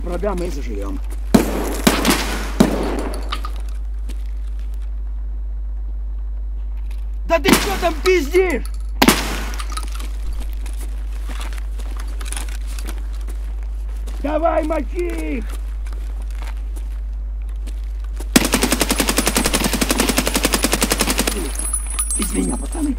продам и заживем. Да ты что там пиздишь? Давай мочи их! Извини, пацаны.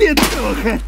别走开。